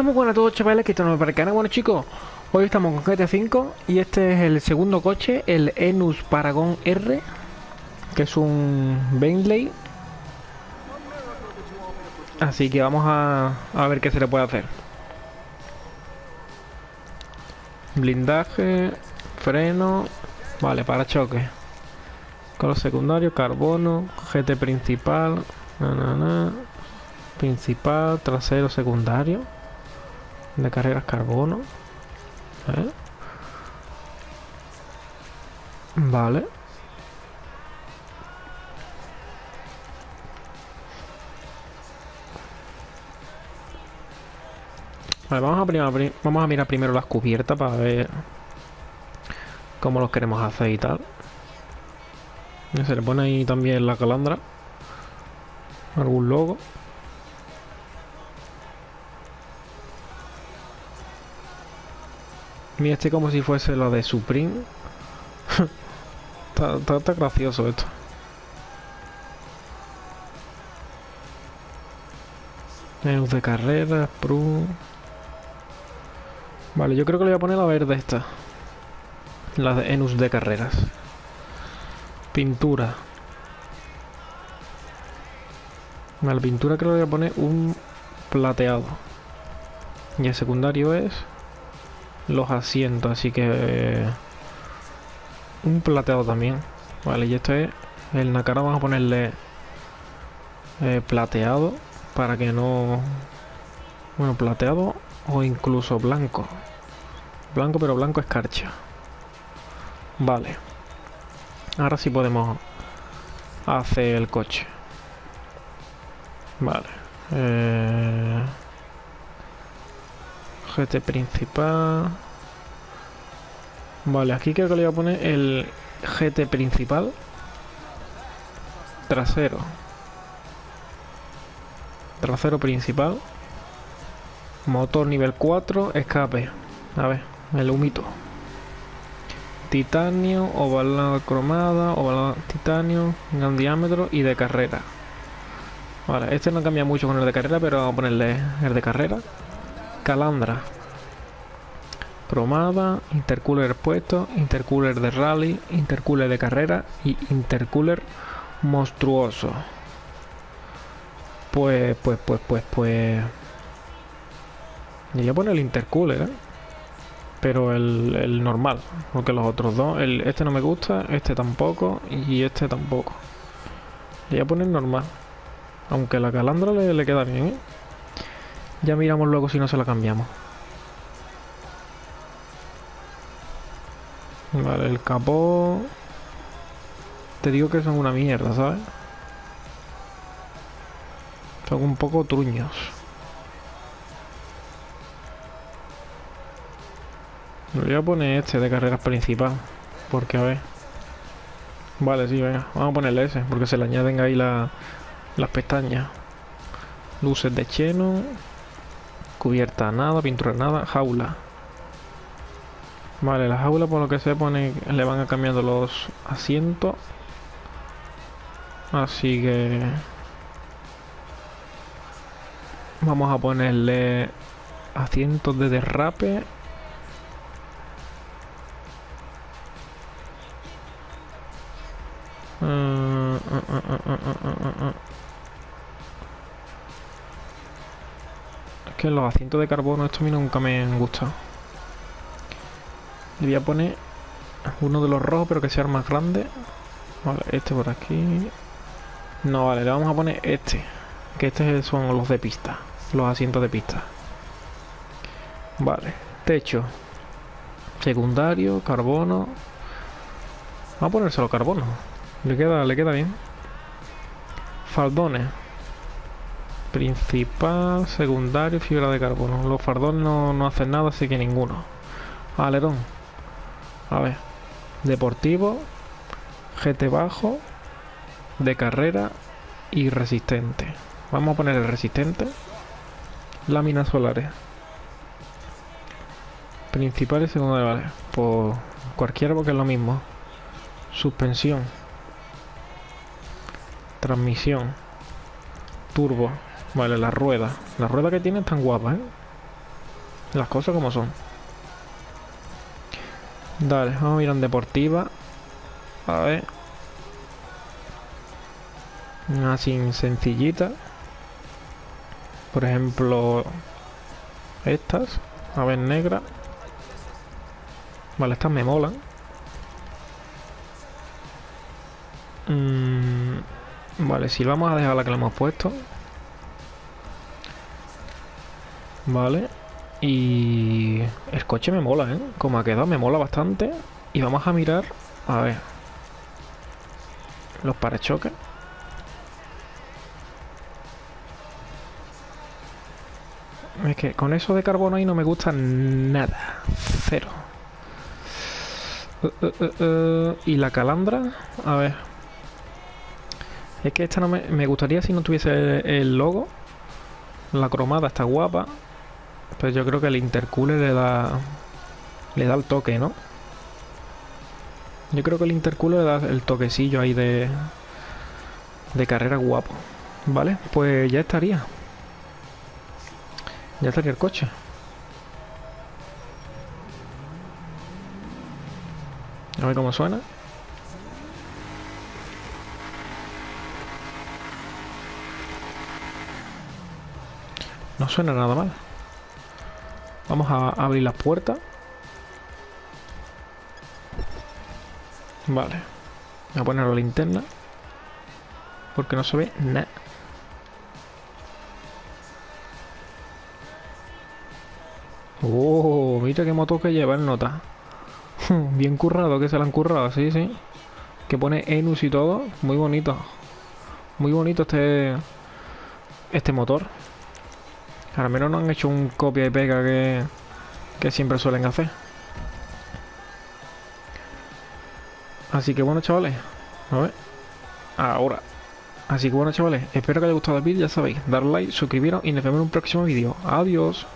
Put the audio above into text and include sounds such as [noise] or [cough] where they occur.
Hola, muy buenas a todos chavales, que están para el canal. Bueno chicos, hoy estamos con GTA 5 y este es el segundo coche, el Enus Paragon R, que es un Bentley. Así que vamos a, a ver qué se le puede hacer. Blindaje, freno, vale, para choque. Color secundario, carbono, GT principal, principal, trasero, secundario de carreras carbono. Vale. Vale, vamos a, primar, vamos a mirar primero las cubiertas para ver cómo los queremos hacer y tal. Se le pone ahí también la calandra. Algún logo. Mira, este como si fuese lo de Supreme. está, gracioso esto. Menús de carrera, Pro. Vale, yo creo que le voy a poner la verde esta. La de Enus de carreras. Pintura. Vale, pintura creo que le voy a poner un plateado. Y el secundario es los asientos, así que... un plateado también. Vale, y este es el Nakara, vamos a ponerle eh, plateado para que no... Bueno, plateado o incluso blanco. Blanco, pero blanco escarcha. Vale. Ahora sí podemos hacer el coche. Vale. Eh... GT principal. Vale, aquí creo que le voy a poner el GT principal. Trasero. Trasero principal. Motor nivel 4, escape. A ver, el humito. Titanio, ovalada cromada, ovalada titanio, gran diámetro y de carrera. Vale, este no cambia mucho con el de carrera, pero vamos a ponerle el de carrera. Calandra. Promada, intercooler puesto, intercooler de rally, intercooler de carrera y intercooler monstruoso. Pues, pues, pues, pues, pues... a poner el intercooler, ¿eh? Pero el, normal, porque los otros dos, el, este no me gusta, este tampoco y este tampoco. Le voy a poner normal. Aunque la calandra le, le queda bien, ¿eh? Ya miramos luego si no se la cambiamos. Vale, el capó... Te digo que son una mierda, ¿sabes? Son un poco truños. Me voy a poner este de carreras principal. Porque a ver. Vale, sí, venga. Vamos a ponerle ese. Porque se le añaden ahí la, las pestañas. Luces de cheno. Cubierta nada, pintura nada, jaula. Vale, la jaula por lo que se pone le van a cambiando los asientos. Así que... Vamos a ponerle asientos de derrape. Que los asientos de carbono, esto a mí nunca me han gustado. Le voy a poner uno de los rojos, pero que sea más grande. Vale, este por aquí. No, vale, le vamos a poner este. Que estos son los de pista. Los asientos de pista. Vale, techo. Secundario, carbono. Vamos a ponérselo carbono. Le queda, le queda bien. Faldones. Principal, secundario, fibra de carbono. Los fardones no, hacen nada, así que ninguno. Alerón. A ver. Deportivo. GT bajo. De carrera. Y resistente. Vamos a poner el resistente. Láminas solares. Principal y secundario, vale. Pues cualquiera porque es lo mismo. Suspensión. Transmisión. Turbo. Vale, la rueda. La rueda que tiene es tan guapa, ¿eh? Las cosas como son. Dale, vamos a ir en deportiva. A ver. Así sencillita. Por ejemplo, estas. A ver, negra. Vale, estas me molan. Mm, vale, si vamos a dejar la que le hemos puesto. Vale. Y el coche me mola, ¿eh? Como ha quedado, me mola bastante. Y vamos a mirar, a ver, los parachoques. Es que con eso de carbono ahí no me gusta nada. Cero. Uh, uh, uh, y la calandra, a ver. Es que esta no me, me gustaría si no tuviese el logo. La cromada está guapa. Pues yo creo que el intercooler le da... Le da el toque, ¿no? Yo creo que el intercooler le da el toquecillo ahí de... De carrera guapo. Vale, pues ya estaría. Ya estaría el coche. A ver cómo suena. No suena nada mal. Vamos a abrir las puertas. Vale. Voy a poner la linterna. Porque no se ve nada. Oh, mira qué moto que lleva el nota. [laughs] Bien currado, que se la han currado, sí, sí. Que pone Enus y todo. Muy bonito. Muy bonito este... Este motor. Al menos no han hecho un copia y pega que, que siempre suelen hacer. Así que bueno, chavales. A ver. Ahora. Así que bueno, chavales. Espero que haya gustado el vídeo. Ya sabéis. Dar like, suscribiros y nos vemos en un próximo vídeo. Adiós.